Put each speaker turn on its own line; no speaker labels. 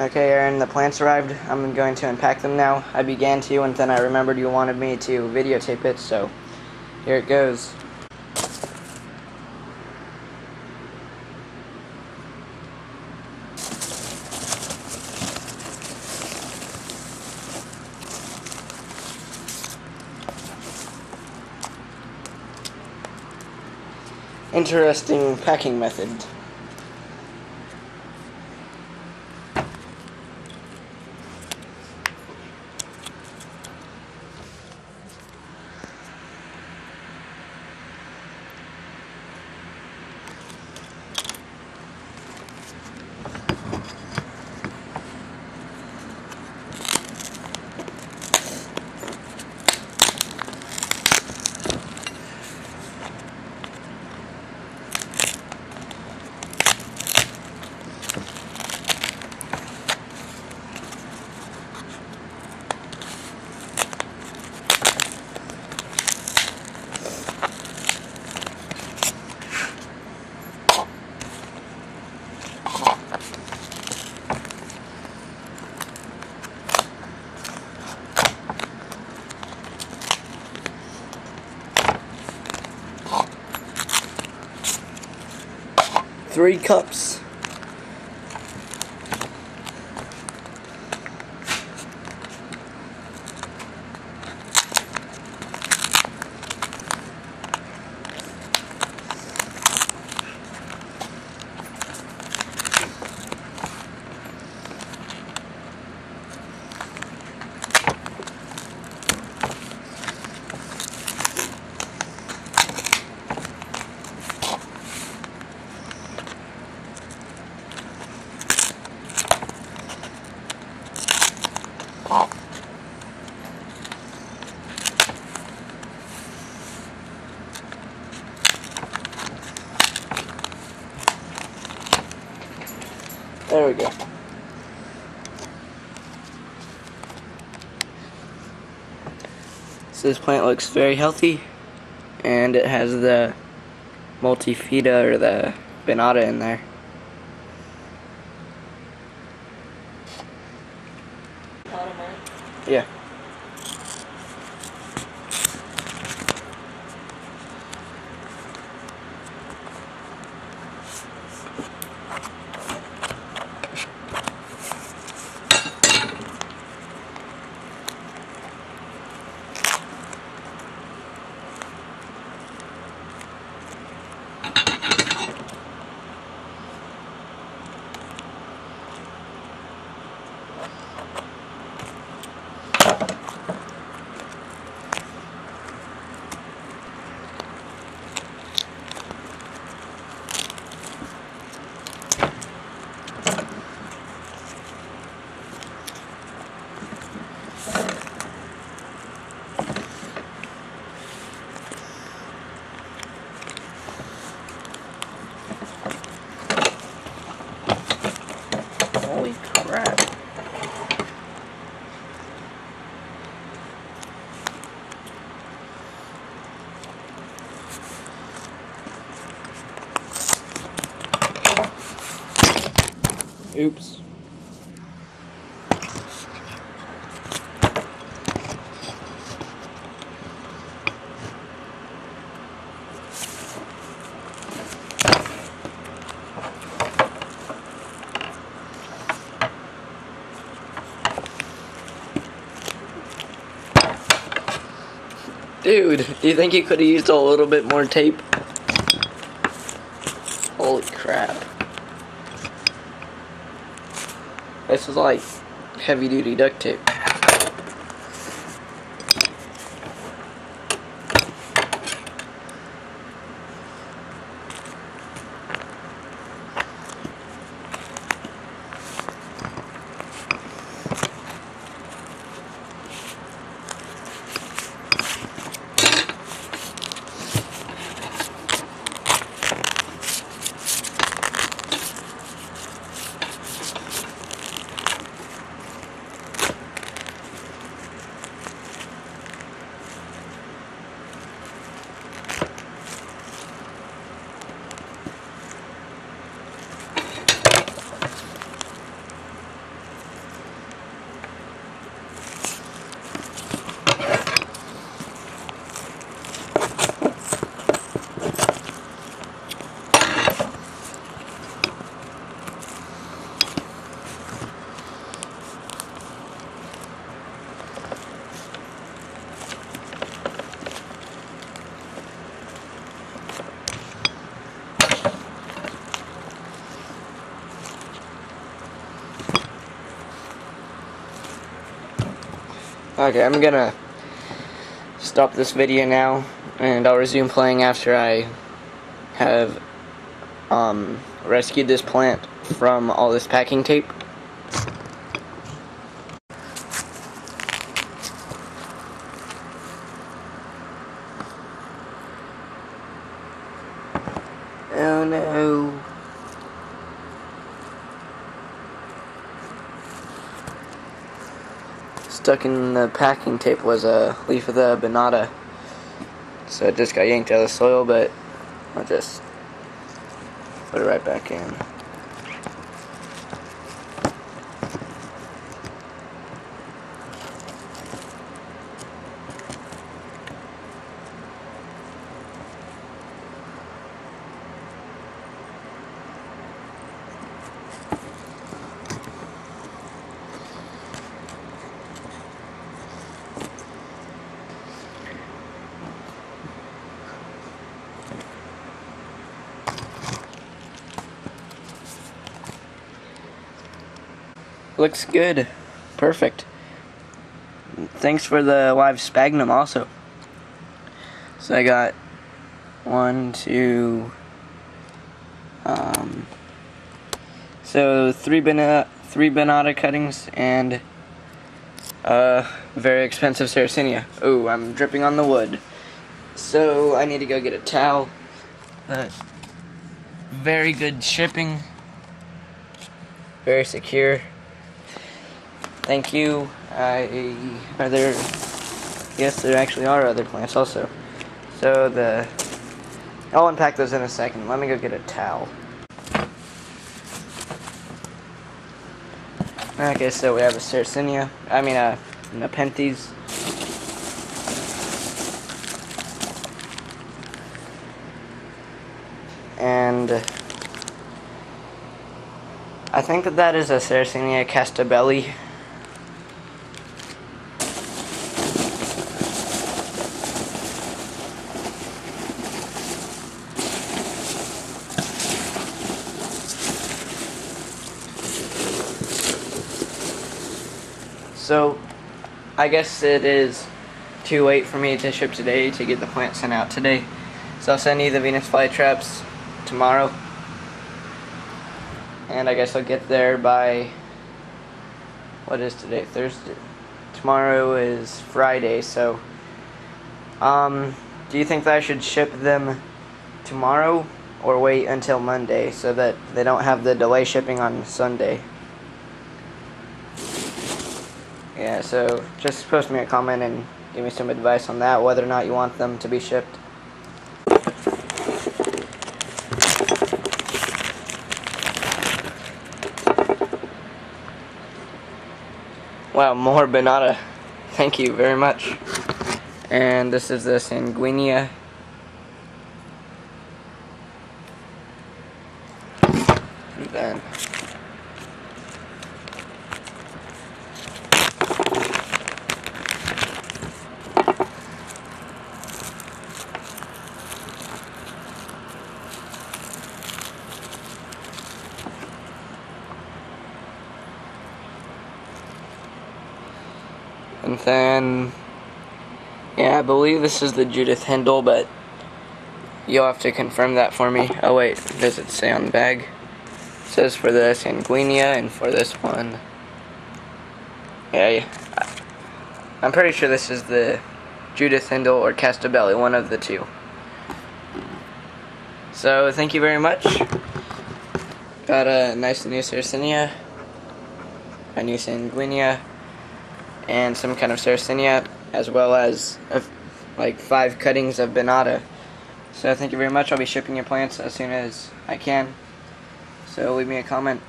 Okay, Aaron, the plants arrived. I'm going to unpack them now. I began to, and then I remembered you wanted me to videotape it, so here it goes. Interesting packing method. Three cups. There we go. So this plant looks very healthy and it has the multifida or the binata in there. Yeah. Holy crap. Oops. Dude, do you think you could have used a little bit more tape? Holy crap. This is like heavy duty duct tape. Okay, I'm gonna stop this video now, and I'll resume playing after I have um, rescued this plant from all this packing tape. Oh no. Stuck in the packing tape was a leaf of the Banana. So it just got yanked out of the soil, but I'll just put it right back in. Looks good. Perfect. Thanks for the live sphagnum also. So I got one, two, um, so three banana, three banana cuttings and uh, very expensive Sarracenia. Oh, I'm dripping on the wood. So I need to go get a towel. Uh, very good shipping. Very secure. Thank you. I are there? Yes, there actually are other plants also. So the I'll unpack those in a second. Let me go get a towel. Okay, so we have a Sarracenia. I mean, a Nepenthes. And I think that that is a Sarracenia castabelli. So, I guess it is too late for me to ship today to get the plant sent out today. So I'll send you the Venus flytraps tomorrow. And I guess I'll get there by, what is today, Thursday? Tomorrow is Friday, so, um, do you think that I should ship them tomorrow or wait until Monday so that they don't have the delay shipping on Sunday? Yeah, so just post me a comment and give me some advice on that, whether or not you want them to be shipped. Wow, more banana. Thank you very much. And this is the sanguinea. Then, yeah, I believe this is the Judith Hindle, but you'll have to confirm that for me. Oh wait, does it say on the bag? It says for the Sanguinea and for this one. Yeah, yeah. I'm pretty sure this is the Judith Hindle or Castabelli, one of the two. So, thank you very much. Got a nice new Sarracenia, a new Sanguinea, and some kind of Sarracenia, as well as a, like five cuttings of Banana. So thank you very much. I'll be shipping your plants as soon as I can. So leave me a comment